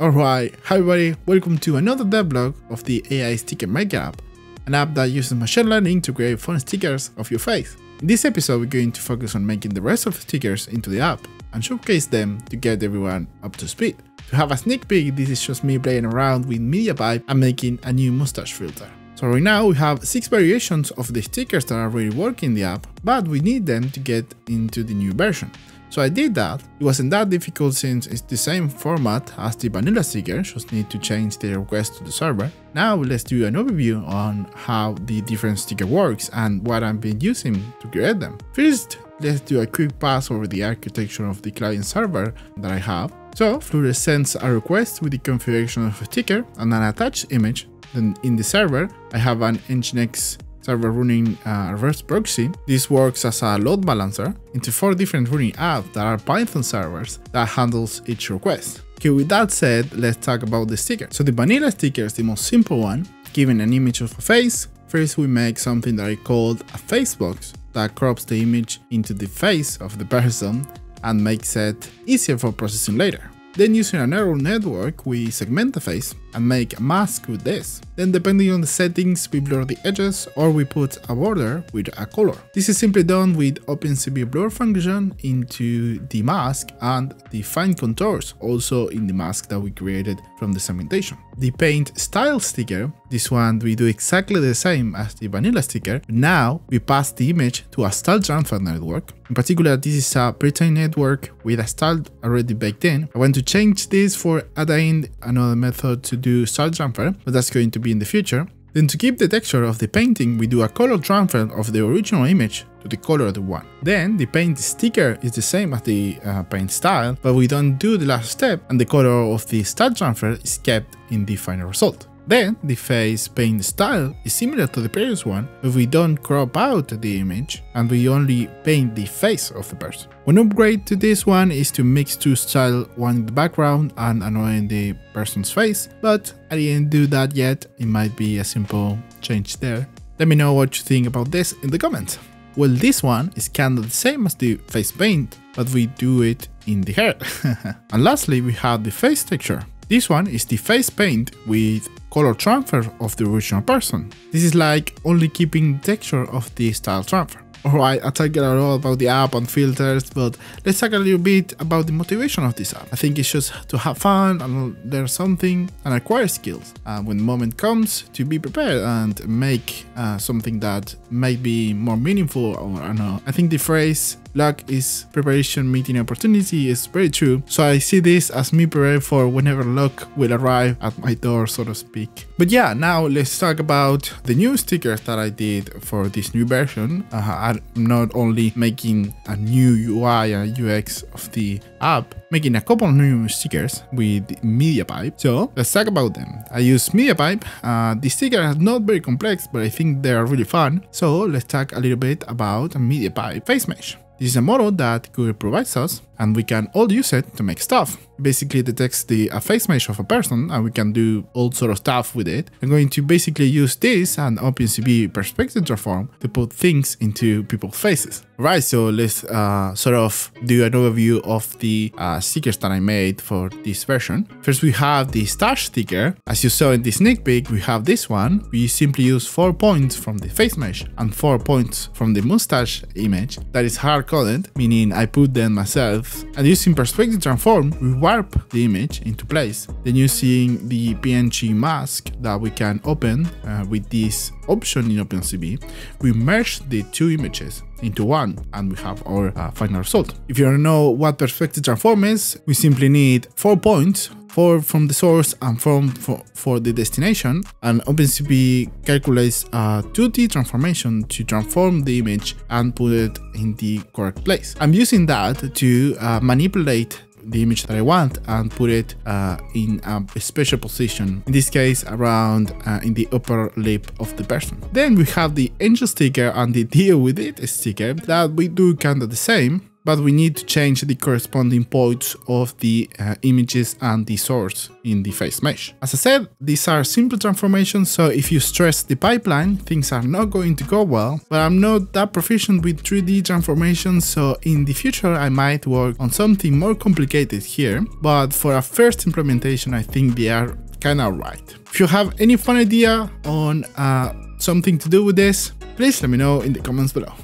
Alright, hi everybody, welcome to another devlog of the AI Sticker Maker app, an app that uses machine learning to create fun stickers of your face. In this episode, we're going to focus on making the rest of the stickers into the app and showcase them to get everyone up to speed. To have a sneak peek, this is just me playing around with MediaPipe and making a new mustache filter. So right now we have 6 variations of the stickers that are already working in the app, but we need them to get into the new version. So I did that. It wasn't that difficult since it's the same format as the vanilla sticker, just need to change the request to the server. Now let's do an overview on how the different sticker works and what I've been using to create them. First, let's do a quick pass over the architecture of the client server that I have. So Flutter sends a request with the configuration of a sticker and an attached image. Then in the server, I have an Nginx server running a reverse proxy. This works as a load balancer into four different running apps that are Python servers that handles each request. Okay, with that said, let's talk about the sticker. So the vanilla sticker is the most simple one, given an image of a face. First we make something that I called a face box that crops the image into the face of the person and makes it easier for processing later. Then using a neural network, we segment the face and make a mask with this. Then depending on the settings, we blur the edges or we put a border with a color. This is simply done with OpenCV blur function into the mask and the find contours also in the mask that we created from the segmentation. The paint style sticker, this one we do exactly the same as the vanilla sticker, now we pass the image to a style transfer network. In particular, this is a pre-trained network with a style already baked in. I want to change this for adding another method to do style transfer, but that's going to be in the future. Then to keep the texture of the painting, we do a color transfer of the original image to the color of the one. Then the paint sticker is the same as the uh, paint style, but we don't do the last step and the color of the style transfer is kept in the final result. Then, the face paint style is similar to the previous one, but we don't crop out the image and we only paint the face of the person. One upgrade to this one is to mix two styles, one in the background and another in the person's face, but I didn't do that yet, it might be a simple change there. Let me know what you think about this in the comments. Well, this one is kind of the same as the face paint, but we do it in the hair. and lastly, we have the face texture. This one is the face paint with color transfer of the original person. This is like only keeping the texture of the style transfer. Alright, I talked a lot about the app and filters, but let's talk a little bit about the motivation of this app. I think it's just to have fun and learn something and acquire skills. Uh, when the moment comes, to be prepared and make uh, something that might be more meaningful or I don't know. I think the phrase luck is preparation meeting opportunity is very true. So I see this as me preparing for whenever luck will arrive at my door, so to speak. But yeah, now let's talk about the new stickers that I did for this new version. Uh, I'm not only making a new UI and UX of the app, making a couple new stickers with MediaPipe. So let's talk about them. I use MediaPipe. Uh, the sticker is not very complex, but I think they are really fun. So let's talk a little bit about MediaPipe face mesh. This is a model that Google provides us and we can all use it to make stuff. Basically it detects the a face mesh of a person and we can do all sort of stuff with it. I'm going to basically use this and OpenCV perspective transform to put things into people's faces. Right, so let's uh, sort of do an overview of the uh, stickers that I made for this version. First we have the stache sticker. As you saw in the sneak peek, we have this one. We simply use 4 points from the face mesh and 4 points from the mustache image that is hard-coded, meaning I put them myself and using perspective transform, we warp the image into place. Then using the PNG mask that we can open uh, with this option in OpenCV, we merge the two images into one and we have our uh, final result. If you don't know what perspective transform is, we simply need four points four from the source and from for, for the destination and OpenCV calculates a 2D transformation to transform the image and put it in the correct place. I'm using that to uh, manipulate the image that I want and put it uh, in a special position, in this case around uh, in the upper lip of the person. Then we have the angel sticker and the deal with it sticker that we do kind of the same, but we need to change the corresponding points of the uh, images and the source in the face mesh. As I said, these are simple transformations, so if you stress the pipeline, things are not going to go well, but I'm not that proficient with 3D transformations, so in the future I might work on something more complicated here, but for a first implementation I think they are kinda right. If you have any fun idea on uh, something to do with this, please let me know in the comments below.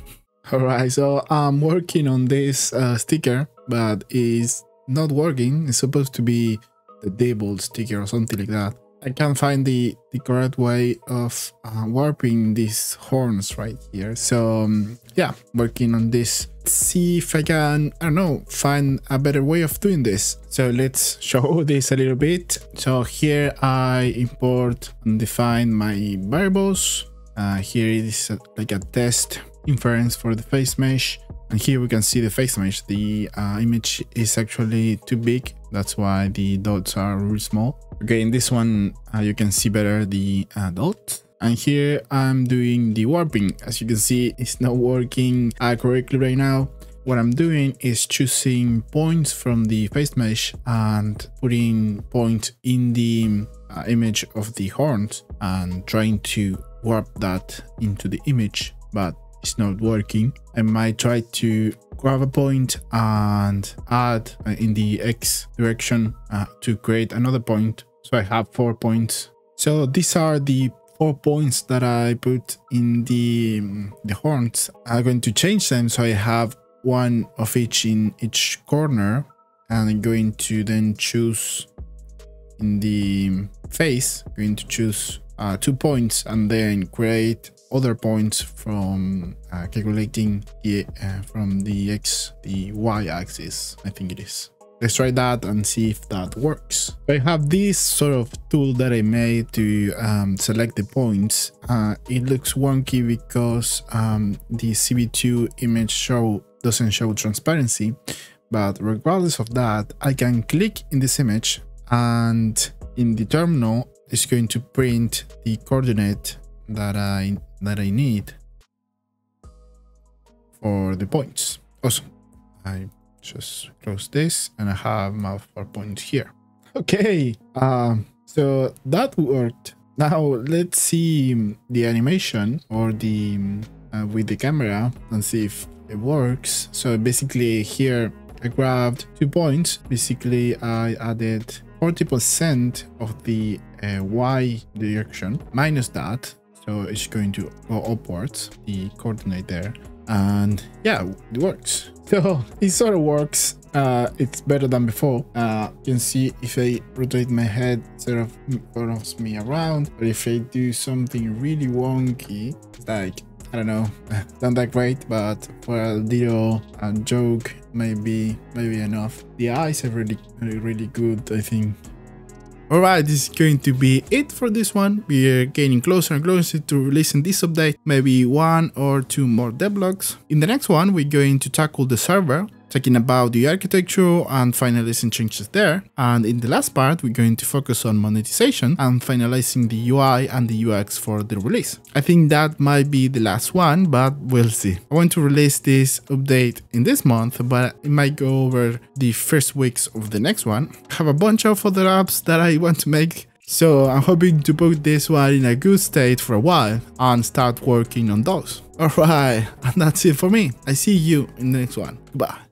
Alright, so I'm working on this uh, sticker, but it's not working. It's supposed to be the devil sticker or something like that. I can't find the, the correct way of uh, warping these horns right here. So um, yeah, working on this. See if I can, I don't know, find a better way of doing this. So let's show this a little bit. So here I import and define my variables. Uh, here it is a, like a test inference for the face mesh. And here we can see the face mesh. The uh, image is actually too big. That's why the dots are really small. Okay, in this one, uh, you can see better the uh, dot. And here I'm doing the warping. As you can see, it's not working uh, correctly right now. What I'm doing is choosing points from the face mesh and putting points in the uh, image of the horns and trying to warp that into the image, but it's not working. I might try to grab a point and add uh, in the X direction uh, to create another point. So I have four points. So these are the four points that I put in the, the horns. I'm going to change them so I have one of each in each corner and I'm going to then choose in the face, I'm going to choose uh, two points and then create other points from uh, calculating the uh, from the x the y axis i think it is. Let's try that and see if that works. I have this sort of tool that i made to um, select the points. Uh, it looks wonky because um, the cv2 image show doesn't show transparency but regardless of that i can click in this image and in the terminal it's going to print the coordinate that I that I need for the points. Awesome. I just close this and I have my four points here. Okay, um, so that worked. Now let's see the animation or the uh, with the camera and see if it works. So basically here I grabbed two points. Basically I added 40% of the uh, y direction minus that so it's going to go upwards, the coordinate there. And yeah, it works. So it sort of works. Uh, it's better than before. Uh, you can see if I rotate my head, sort of follows me around. But if I do something really wonky, like I don't know, not that great, but for a little joke, maybe maybe enough. The eyes are really, really good, I think. Alright, this is going to be it for this one. We are getting closer and closer to releasing this update, maybe one or two more devlogs. In the next one, we're going to tackle the server, talking about the architecture and finalizing changes there. And in the last part, we're going to focus on monetization and finalizing the UI and the UX for the release. I think that might be the last one, but we'll see. I want to release this update in this month, but it might go over the first weeks of the next one. I have a bunch of other apps that I want to make so I'm hoping to put this one in a good state for a while and start working on those. Alright, and that's it for me. I see you in the next one. Bye.